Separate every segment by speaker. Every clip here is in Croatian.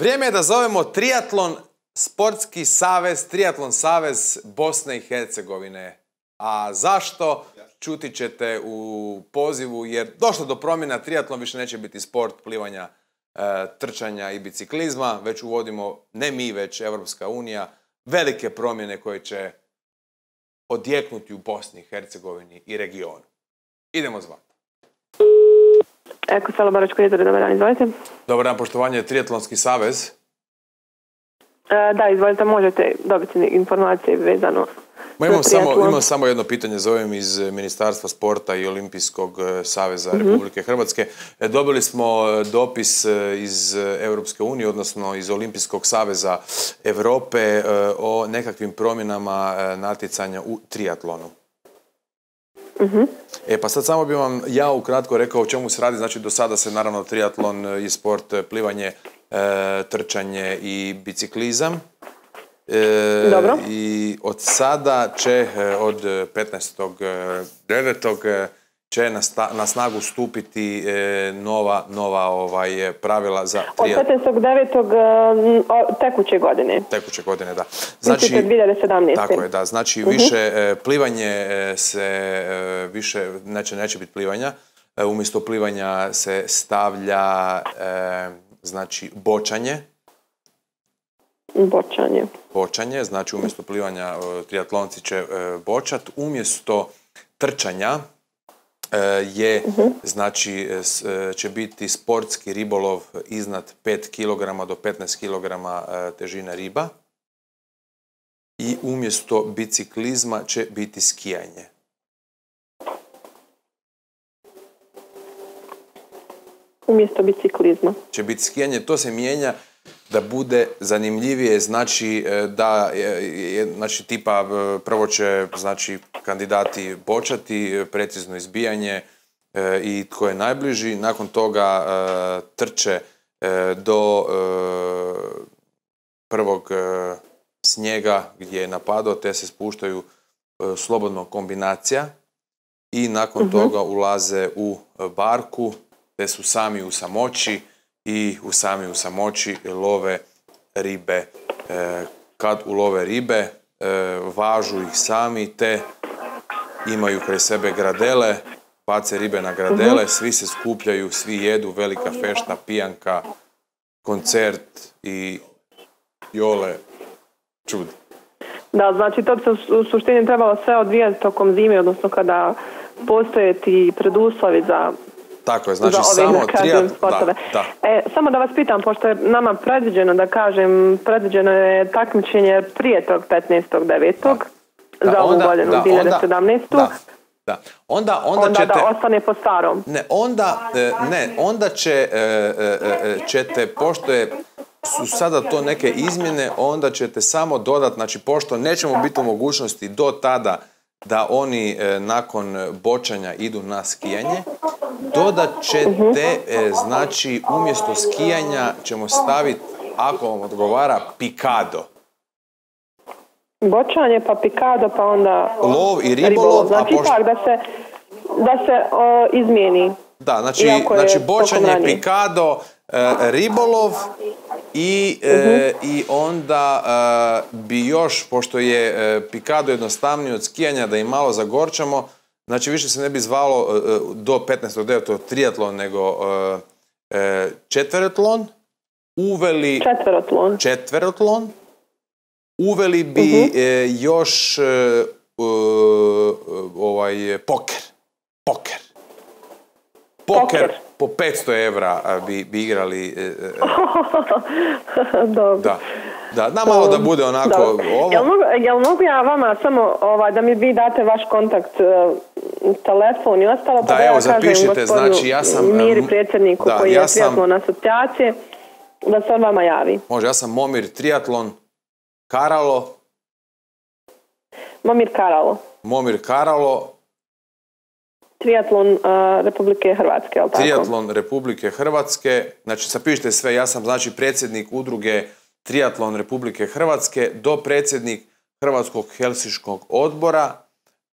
Speaker 1: Vrijeme je da zovemo Triatlon Sportski savez, Triatlon savez Bosne i Hercegovine. A zašto? Čuti ćete u pozivu jer došlo do promjena, triatlon više neće biti sport plivanja, e, trčanja i biciklizma, već uvodimo, ne mi već, Europska unija, velike promjene koje će odjeknuti u Bosni i Hercegovini i regionu. Idemo zvati.
Speaker 2: Eko Selo Baračko jezero, dobar dan, izvolite.
Speaker 1: Dobar dan, poštovanje Triatlonski savez.
Speaker 2: E, da, izvolite, možete dobiti informacije vezano
Speaker 1: Ma imam, samo, imam samo jedno pitanje, zovem iz Ministarstva sporta i Olimpijskog e, saveza
Speaker 2: Mhm.
Speaker 1: Republike Hrvatske. E, Dobili smo e, dopis e, iz e, Europske unije, odnosno iz Olimpijskog saveza Europe e, o nekakvim promjenama e, natjecanja u triatlonu.
Speaker 2: Mhm.
Speaker 1: E pa sad samo bi vam ja ukratko rekao o čemu se radi. Znači do sada se naravno triatlon e, i sport e, plivanje, e, trčanje i biciklizam. E,
Speaker 2: Dobro.
Speaker 1: I od sada će e, od 15.9. e, će na, sta- na snagu stupiti e, nova, nova ovaj, pravila za
Speaker 2: Od
Speaker 1: triatlon
Speaker 2: 15.9. e, tekuće godine.
Speaker 1: tekuće godine, da.
Speaker 2: Znači, 2017.
Speaker 1: Tako je, da. Znači više e, plivanje e, se e, više, znači neće biti plivanja. E, umjesto plivanja se stavlja e, znači bočanje.
Speaker 2: Bočanje.
Speaker 1: Bočanje, znači umjesto plivanja e, triatlonci će e, bočat. Umjesto trčanja e, je, znači, e, s- e, će biti sportski ribolov iznad 5 kg do 15 kg težine riba. I umjesto biciklizma će biti skijanje.
Speaker 2: Umjesto biciklizma.
Speaker 1: će biti skijanje, to se mijenja da bude zanimljivije, znači e, da, je- znači tipa e, prvo će znači kandidati bočati, e, precizno izbijanje e, i tko je najbliži, nakon toga e, trče e, do e, prvog e, snijega gdje je napadao te se spuštaju e, slobodno kombinacija. I nakon toga ulaze u e, barku te su sami u samoći i u sami u samoći love ribe. E, kad ulove ribe, e, važu ih sami te imaju kraj sebe gradele, bace ribe na gradele, svi se skupljaju, svi jedu, velika fešta, pijanka, koncert i jole čud.
Speaker 2: Da, znači to bi se u- u suštini trebalo sve odvijati tokom zime, odnosno kada postoje ti preduslovi za
Speaker 1: Tako je, znači
Speaker 2: za ove,
Speaker 1: samo
Speaker 2: kažem, sportove.
Speaker 1: Da, da.
Speaker 2: E, samo da vas pitam, pošto je nama predviđeno, da kažem, predviđeno je takmičenje prije tog 15.9.
Speaker 1: Da,
Speaker 2: za ovu
Speaker 1: onda-
Speaker 2: godinu,
Speaker 1: da,
Speaker 2: 2017.
Speaker 1: Da, da. Onda, onda,
Speaker 2: Onda
Speaker 1: ćete...
Speaker 2: da ostane po starom.
Speaker 1: Ne, onda, e, ne, onda će, e, e, ćete, pošto je, su sada to neke izmjene, onda ćete samo dodat, znači pošto nećemo biti u mogućnosti do tada da oni e, nakon bočanja idu na skijanje, dodat ćete, e, znači umjesto skijanja ćemo staviti, ako vam odgovara, pikado.
Speaker 2: Bočanje, pa pikado, pa onda...
Speaker 1: Lov i ribolov, a
Speaker 2: Znači
Speaker 1: pošto-
Speaker 2: ipak da se, da se o, izmijeni.
Speaker 1: Da, znači, znači bočanje, pikado, e, ribolov i, e, i onda e, bi još, pošto je e, pikado jednostavniji od skijanja, da im malo zagorčamo, znači više se ne bi zvalo e, e, do 15.9. triatlon, nego e, četveretlon, uveli
Speaker 2: Četverotlon.
Speaker 1: četverotlon, uveli bi e, još ovaj poker. Poker. Poker,
Speaker 2: Poker.
Speaker 1: po 500 evra bi, bi igrali.
Speaker 2: Dobro.
Speaker 1: da. Da, da malo da bude onako
Speaker 2: Dobro.
Speaker 1: ovo.
Speaker 2: Jel mogu, jel mogu ja vama samo ovaj, da mi vi date vaš kontakt, e, telefon i ostalo, pa
Speaker 1: Da,
Speaker 2: da,
Speaker 1: evo,
Speaker 2: ja
Speaker 1: zapišite, znači, ja sam,
Speaker 2: Miri predsjedniku
Speaker 1: da,
Speaker 2: koji
Speaker 1: ja
Speaker 2: je
Speaker 1: sam-
Speaker 2: triatlon asocijacije, da se on vama javi.
Speaker 1: Može, ja sam Momir Triatlon Karalo,
Speaker 2: Momir Karalo,
Speaker 1: Momir Karalo,
Speaker 2: triatlon e, Republike Hrvatske, jel tako?
Speaker 1: Triatlon Republike Hrvatske. Znači, zapišite sve, ja sam znači predsjednik udruge Triatlon Republike Hrvatske, do predsjednik Hrvatskog helsiškog odbora,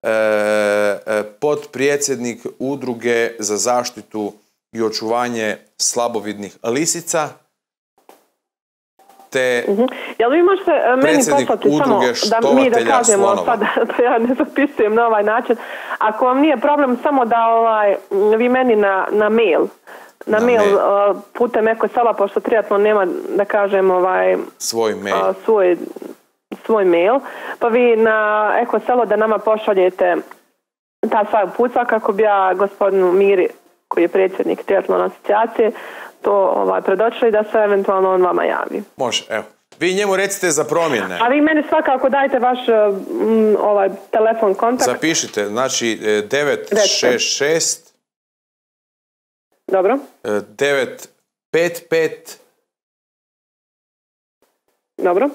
Speaker 1: e, e, potpredsjednik udruge za zaštitu i očuvanje slabovidnih lisica te
Speaker 2: Mhm. Jel vi možete e, meni poslati samo da mi da kažemo
Speaker 1: slonova.
Speaker 2: sad da ja ne zapisujem na ovaj način. Ako vam nije problem samo da ovaj, vi meni na, na mail na,
Speaker 1: Na
Speaker 2: mail,
Speaker 1: mail.
Speaker 2: uh, putem Eko Sela, pošto triatlon nema, da kažem, ovaj,
Speaker 1: svoj mail.
Speaker 2: svoj, svoj mail, pa vi na Eko Selo da nama pošaljete ta sva puca kako bi ja gospodinu Miri, koji je predsjednik triatlon asocijacije, to ovaj, predočili da se eventualno on vama javi.
Speaker 1: Može, evo. Vi njemu recite za promjene.
Speaker 2: A vi meni svakako dajte vaš ovaj, telefon, kontakt.
Speaker 1: Zapišite, znači e, 966
Speaker 2: Dobro,
Speaker 1: e, 955
Speaker 2: dobro.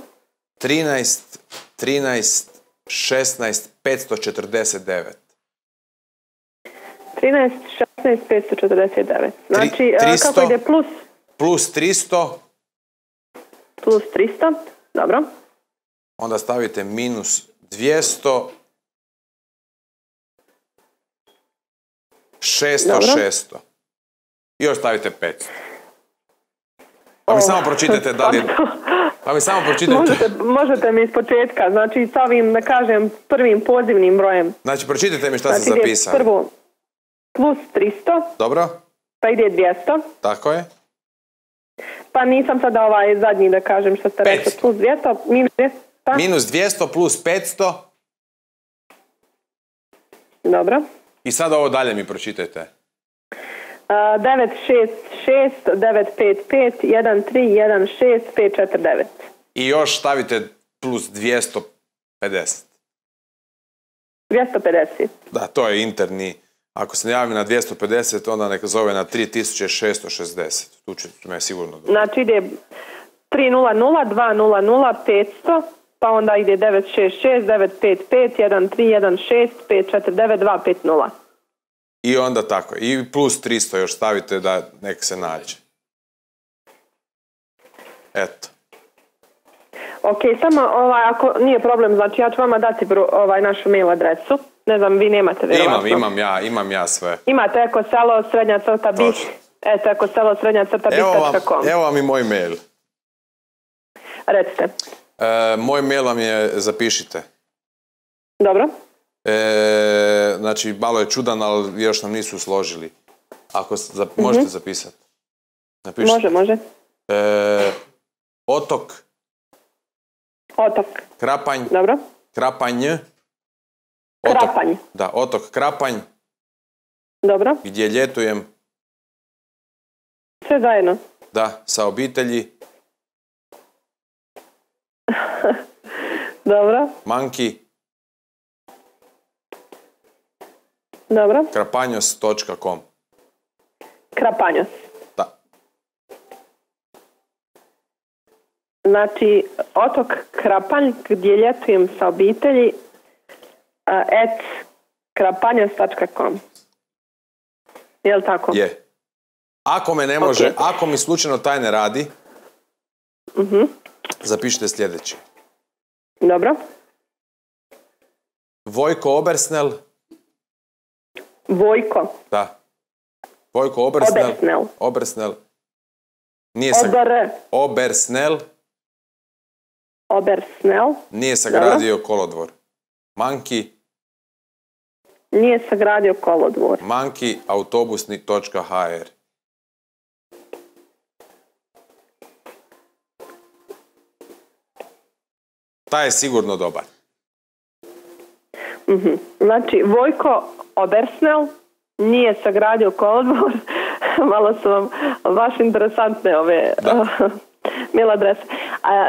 Speaker 1: 13 13 16 549.
Speaker 2: 13, 16, 549. Znači,
Speaker 1: Tri-
Speaker 2: a,
Speaker 1: 300.
Speaker 2: kako ide plus?
Speaker 1: Plus 300,
Speaker 2: Plus 300. Dobro.
Speaker 1: onda stavite minus 200, 600,
Speaker 2: Dobro.
Speaker 1: 600. I još stavite 500. Pa mi
Speaker 2: O,
Speaker 1: samo pročitajte da li... Pa mi samo pročitajte...
Speaker 2: Možete, možete mi iz početka, znači sa ovim, da kažem, prvim pozivnim brojem.
Speaker 1: Znači, pročitajte mi šta ste
Speaker 2: Znači ide
Speaker 1: zapisali.
Speaker 2: prvo plus 300,
Speaker 1: Dobro?
Speaker 2: pa ide 200,
Speaker 1: Tako je.
Speaker 2: pa nisam sada ovaj zadnji da kažem što ste rekli,
Speaker 1: 500.
Speaker 2: plus 200, minus 200, pa,
Speaker 1: Minus 200 plus 500
Speaker 2: dobro.
Speaker 1: i sad ovo dalje mi pročitajte.
Speaker 2: A, 966, 955, 1316, 549.
Speaker 1: I još stavite plus 250.
Speaker 2: 250.
Speaker 1: Da, to je interni. Ako se ne javi na 250, onda neka zove na 3660. Tu će me sigurno dobiti.
Speaker 2: Znači ide 300, 200, 500, pa onda ide 966, 955, 1316, 549, 250.
Speaker 1: I onda tako. I plus 300 još stavite da nek se nađe. Eto.
Speaker 2: Ok, samo ovaj, ako nije problem, znači ja ću vama dati bro- ovaj, našu mail adresu. Ne znam, vi nemate vjerovatno.
Speaker 1: Imam, imam ja, imam ja sve.
Speaker 2: Imate eko selo srednja crta.
Speaker 1: Točno.
Speaker 2: Eto, eko selo srednja crta
Speaker 1: Evo vam, evo vam i moj mail.
Speaker 2: Recite.
Speaker 1: E, moj mail vam je, zapišite.
Speaker 2: Dobro?
Speaker 1: E, znači, malo je čudan, ali još nam nisu složili. Ako za- možete zapisati. Napišite.
Speaker 2: Može, može.
Speaker 1: E, otok,
Speaker 2: Otok.
Speaker 1: Krapanj,
Speaker 2: Dobro?
Speaker 1: Krapanj. Otok,
Speaker 2: Krapanj.
Speaker 1: Da, otok Krapanj,
Speaker 2: Dobro?
Speaker 1: gdje ljetujem,
Speaker 2: Sve zajedno.
Speaker 1: da, sa obitelji,
Speaker 2: Dobro?
Speaker 1: manki,
Speaker 2: Dobro?
Speaker 1: krapanjos.com.
Speaker 2: Krapanjos.
Speaker 1: Da,
Speaker 2: Znači, otok Krapanj gdje ljetujem sa obitelji a, et krapanjos.com Jel tako?
Speaker 1: je. Ako me ne može, ako mi slučajno taj ne radi,
Speaker 2: Mhm.
Speaker 1: zapišite sljedeći.
Speaker 2: Dobro.
Speaker 1: Vojko Obersnel,
Speaker 2: Vojko.
Speaker 1: da. Vojko Obersnel.
Speaker 2: Obersnel.
Speaker 1: Obersnel. Nije sa,
Speaker 2: Ober.
Speaker 1: Obersnel,
Speaker 2: Obersnel.
Speaker 1: nije sagradio kolodvor. Manki,
Speaker 2: Nije sagradio kolodvor.
Speaker 1: manki autobusni.hr. Taj je sigurno dobar.
Speaker 2: Mhm. Znači, Vojko Obersnel nije sagradio kolodvor. Malo su vam baš interesantne ove mail adrese.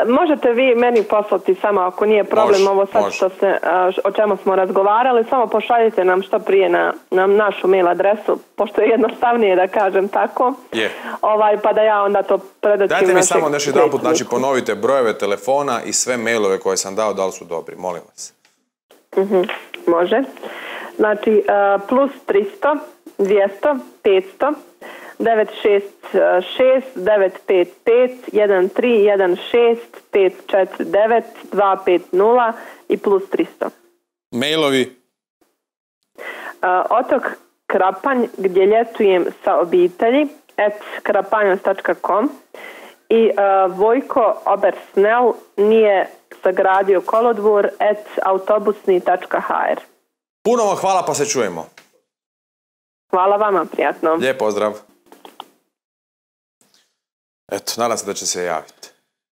Speaker 2: Možete vi meni poslati samo ako nije problem
Speaker 1: Može,
Speaker 2: ovo sad
Speaker 1: može.
Speaker 2: što se, o čemu smo razgovarali, samo pošaljite nam što prije na, na našu mail adresu, pošto je jednostavnije da kažem tako.
Speaker 1: Je.
Speaker 2: Ovaj, pa da ja onda to predočim
Speaker 1: Dajte mi samo još jedan put, znači ponovite brojeve telefona i sve mailove koje sam dao, da li su dobri, molim vas.
Speaker 2: Može. Znači, e, plus 300, 200, 500, 966, 955, 1316, 549, 250 i plus 300.
Speaker 1: Mailovi,
Speaker 2: E, Otok Krapanj gdje ljetujem sa obitelji at krapanjos.com i uh, Vojko Obersnel nije sagradio kolodvor autobusni.hr.
Speaker 1: Puno vam hvala pa se čujemo.
Speaker 2: Hvala vama, prijatno.
Speaker 1: Lijep pozdrav. Eto, nadam se da će se javiti.